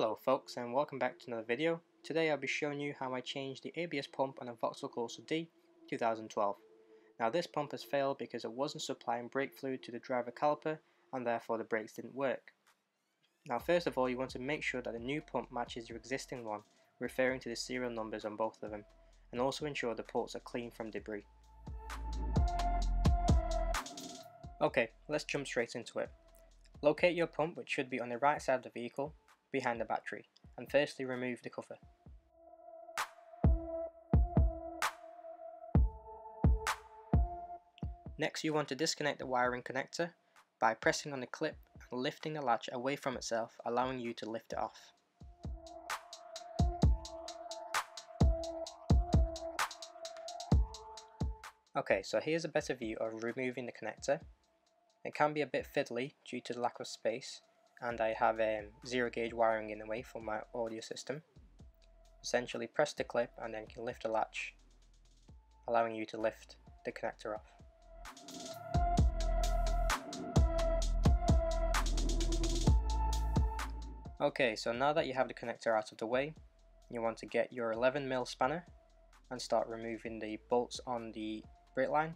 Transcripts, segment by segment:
Hello folks and welcome back to another video. Today I'll be showing you how I changed the ABS pump on a Vauxhall Corsa D 2012. Now this pump has failed because it wasn't supplying brake fluid to the driver caliper and therefore the brakes didn't work. Now first of all you want to make sure that the new pump matches your existing one, referring to the serial numbers on both of them, and also ensure the ports are clean from debris. Okay, let's jump straight into it. Locate your pump which should be on the right side of the vehicle behind the battery and firstly remove the cover. Next you want to disconnect the wiring connector by pressing on the clip and lifting the latch away from itself allowing you to lift it off. Okay, so here's a better view of removing the connector. It can be a bit fiddly due to the lack of space, and I have um, zero gauge wiring in the way for my audio system. Essentially press the clip and then you can lift the latch allowing you to lift the connector off. Okay, so now that you have the connector out of the way, you want to get your 11mm spanner and start removing the bolts on the brake line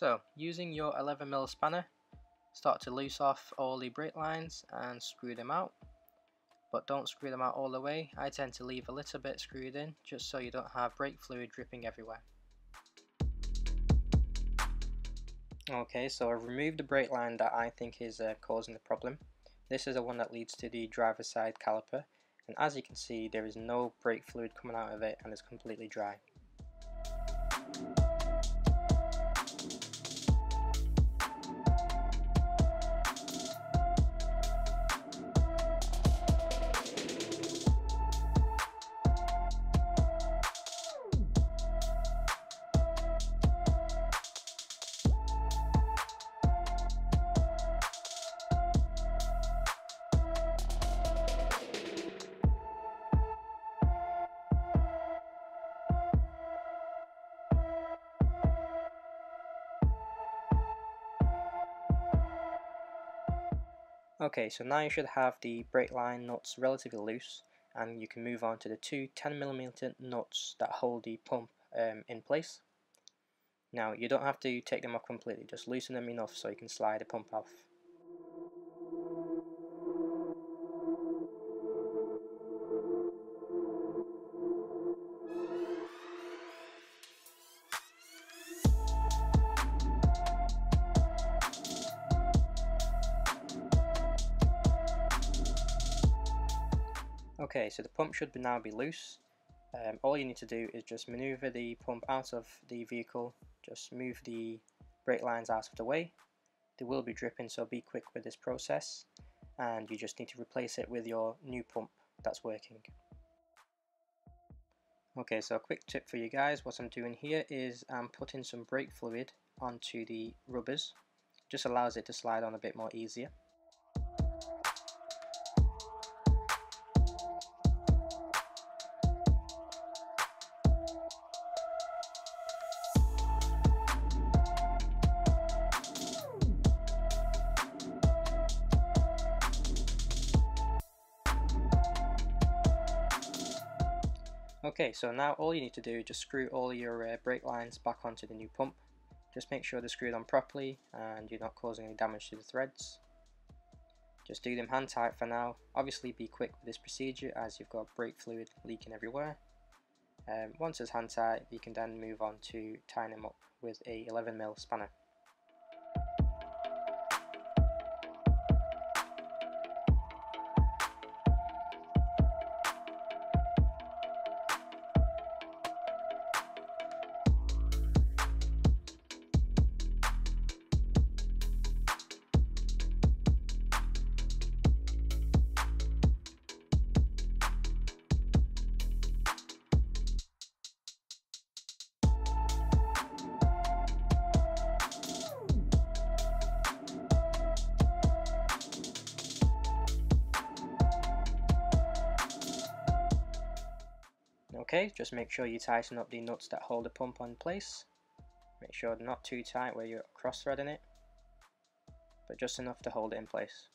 So, using your 11mm spanner, start to loose off all the brake lines and screw them out. But don't screw them out all the way, I tend to leave a little bit screwed in just so you don't have brake fluid dripping everywhere. Okay, so I've removed the brake line that I think is uh, causing the problem. This is the one that leads to the driver's side caliper and as you can see there is no brake fluid coming out of it and it's completely dry. Okay, so now you should have the brake line nuts relatively loose and you can move on to the two 10mm nuts that hold the pump um, in place. Now you don't have to take them off completely, just loosen them enough so you can slide the pump off. Okay, so the pump should now be loose. Um, all you need to do is just maneuver the pump out of the vehicle, just move the brake lines out of the way. They will be dripping, so be quick with this process. And you just need to replace it with your new pump that's working. Okay, so a quick tip for you guys, what I'm doing here is I'm putting some brake fluid onto the rubbers. Just allows it to slide on a bit more easier. Okay, so now all you need to do is just screw all your uh, brake lines back onto the new pump. Just make sure they're screwed on properly and you're not causing any damage to the threads. Just do them hand tight for now. Obviously be quick with this procedure as you've got brake fluid leaking everywhere. Um, once it's hand tight, you can then move on to tying them up with a 11mm spanner. Okay, just make sure you tighten up the nuts that hold the pump on place. Make sure not too tight where you're cross threading it, but just enough to hold it in place.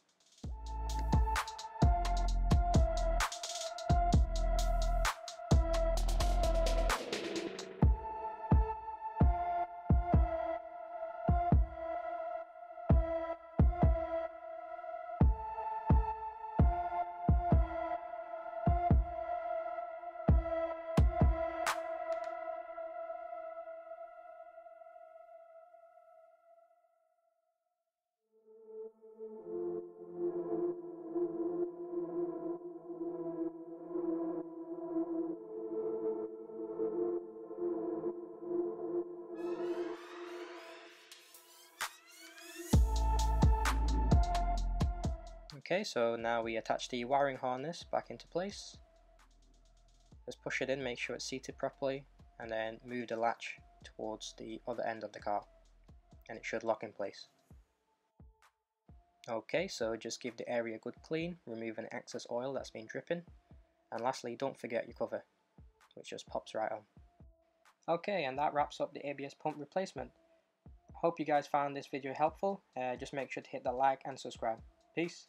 Okay, so now we attach the wiring harness back into place. Just push it in, make sure it's seated properly, and then move the latch towards the other end of the car, and it should lock in place. Okay, so just give the area a good clean, remove any excess oil that's been dripping, and lastly, don't forget your cover, which just pops right on. Okay, and that wraps up the ABS pump replacement. Hope you guys found this video helpful. Uh, just make sure to hit the like and subscribe. Peace.